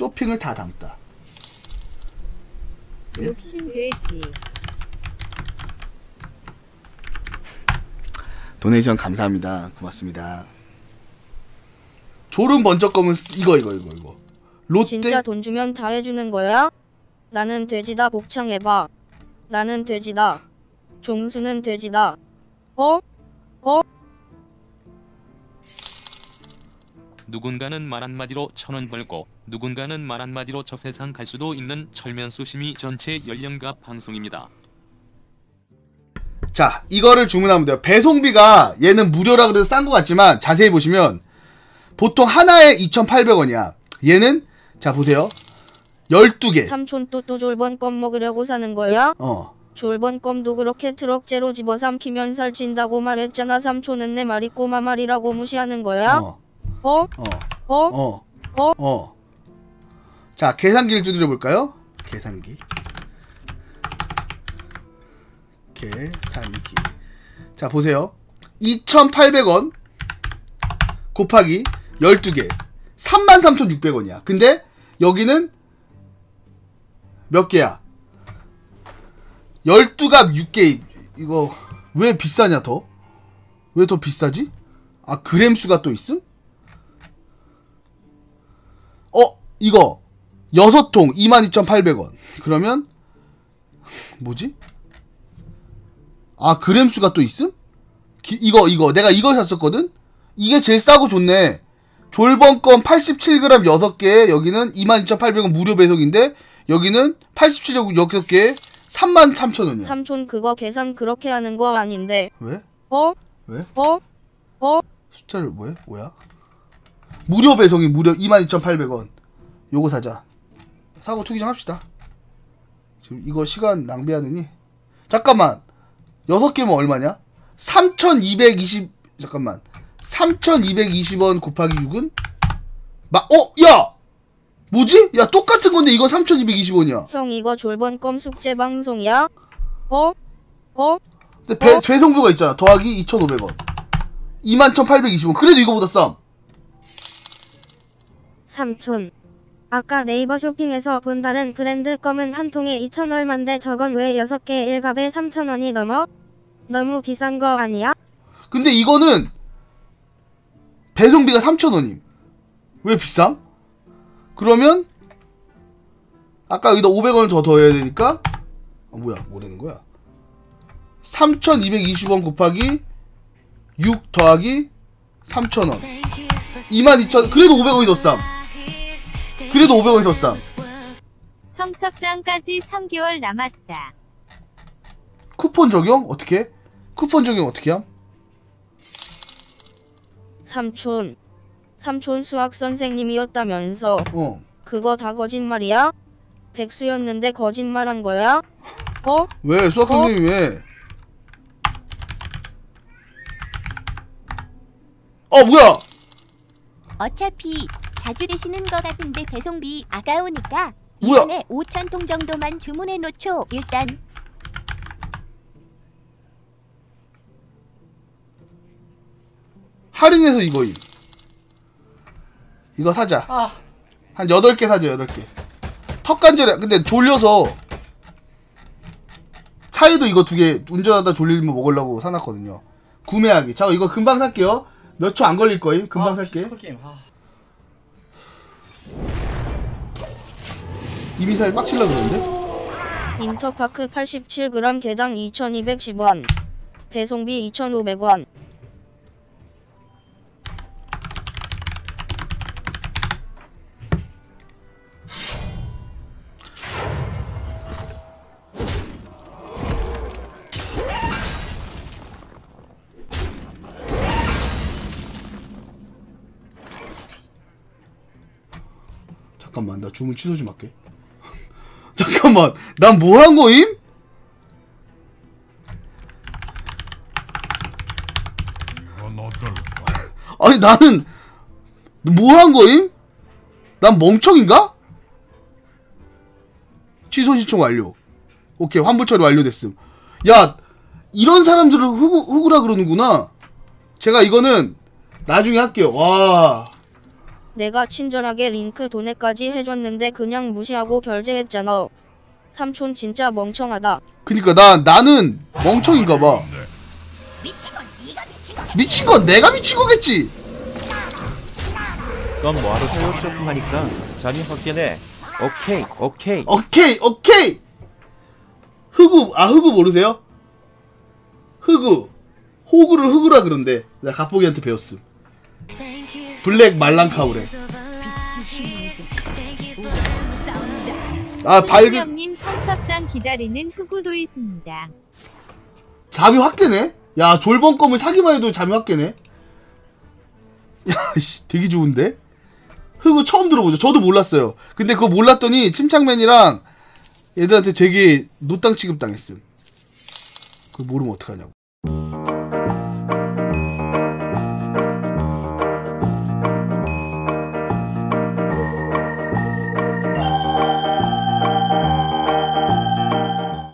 쇼핑을 다 담다. 욕심돼지. 도네이션 감사합니다. 고맙습니다. 졸음 번쩍 검은 이거 이거 이거 이거. 롯데 진짜 돈 주면 다 해주는 거야? 나는 돼지다 복창해봐. 나는 돼지다. 종수는 돼지다. 어? 어? 누군가는 말 한마디로 천원 벌고 누군가는 말 한마디로 저 세상 갈 수도 있는 철면수심이 전체 연령가 방송입니다. 자, 이거를 주문하면 돼요. 배송비가 얘는 무료라 그래서 싼것 같지만 자세히 보시면 보통 하나에 2,800원이야. 얘는 자 보세요. 12개. 삼촌 또또 졸번 껌 먹으려고 사는 거야? 어. 졸번 껌도 그렇게 트럭째로 집어삼키면 살찐다고 말했잖아. 삼촌은 내 말이 꼬마 말이라고 무시하는 거야? 어. 어? 어. 어? 어. 어? 어. 자, 계산기를 두드려 볼까요? 계산기. 계산기. 자, 보세요. 2,800원 곱하기 12개. 33,600원이야. 근데 여기는 몇 개야? 12갑 6개. 이거 왜 비싸냐 더? 왜 더 비싸지? 아, 그램 수가 또 있음? 이거 여섯 통 22,800원. 그러면 뭐지? 아, 그램 수가 또 있음? 기- 이거 이거 내가 이거 샀었거든. 이게 제일 싸고 좋네. 졸번껌 87g 6개 여기는 22,800원 무료 배송인데 여기는 87g 6개 33,000원이야. 삼촌 그거 계산 그렇게 하는 거 아닌데. 왜? 어? 왜? 어? 어? 숫자를 뭐야? 뭐야? 무료 배송이 무려 22,800원. 요거 사자. 사고 투기장 합시다. 지금 이거 시간 낭비하느니. 잠깐만. 6개면 얼마냐? 3,220 잠깐만. 3,220원 곱하기 6은 마 어, 야. 뭐지? 야, 똑같은 건데 이거 3,220원이야. 형 이거 졸번 껌 숙제 방송이야? 어? 어? 근데 배, 어? 배송료가 있잖아. 더하기 2,500원. 21,820원. 그래도 이거보다 쌈. 삼촌. 아까 네이버 쇼핑에서 본 다른 브랜드 껌은 한 통에 2천 얼만데 저건 왜 6개 1갑에 3천 원이 넘어? 너무 비싼 거 아니야? 근데 이거는 배송비가 3,000원임. 왜 비쌈? 그러면 아까 여기다 500원을 더 더해야 되니까 아 뭐야 뭐라는 거야? 3,220원 곱하기 6 더하기 3,000원 22,000 그래도 500원이 더 쌈. 그래도 500원이 더 쌈. 청첩장까지 3개월 남았다. 쿠폰 적용 어떻게? 쿠폰 적용 어떻게 함? 삼촌. 삼촌 수학 선생님이었다면서. 어. 그거 다 거짓말이야? 백수였는데 거짓말한 거야? 어? 왜 수학 어? 선생님이 왜? 어 뭐야? 어차피 자주 되시는 것 같은데 배송비 아까우니까 뭐야? 이번에 5천 통 정도만 주문해 놓죠. 일단 할인해서 이거 임. 이거 사자. 한 8개 사자, 8개. 턱관절에, 근데 졸려서. 차에도 이거 두 개, 운전하다 졸리면 먹으려고 사놨거든요. 구매하기. 자, 이거 금방 살게요. 몇 초 안 걸릴 거임. 금방 살게. 게임. 아. 이민사에 빡칠라 그러는데? 인터파크 87g 개당 2210원. 배송비 2500원. 잠깐만, 나 주문 취소 좀 할게. 잠깐만, 난 뭐 한 거임? 아니, 나는, 뭐 한 거임? 난 멍청인가? 취소 신청 완료. 오케이, 환불 처리 완료됐음. 야, 이런 사람들을 후구, 후구라 그러는구나. 제가 이거는 나중에 할게요. 와. 내가 친절하게 링크 도내까지 해줬는데 그냥 무시하고 결제했잖아. 삼촌 진짜 멍청하다. 그니까 나 나는 멍청인가 봐. 미친 건 내가 미친 거겠지. 넌 뭐하러 새우 쇼핑하니까 잠이 확 깨네. 오케이, 오케이. 오케이 오케이. 흑우 아 흑우 모르세요? 흑우 호구를 흑우라 그런데 내가 갑보기한테 배웠음. 블랙 말랑카우레. 아 밝은 청첩장 기다리는 흑우도 있습니다. 잠이 확 깨네? 야, 졸번껌을 사기만 해도 잠이 확 깨네? 야, 씨, 되게 좋은데? 흑우 처음 들어보죠. 저도 몰랐어요. 근데 그거 몰랐더니 침착맨이랑 얘들한테 되게 노땅 취급당했음. 그거 모르면 어떡하냐고.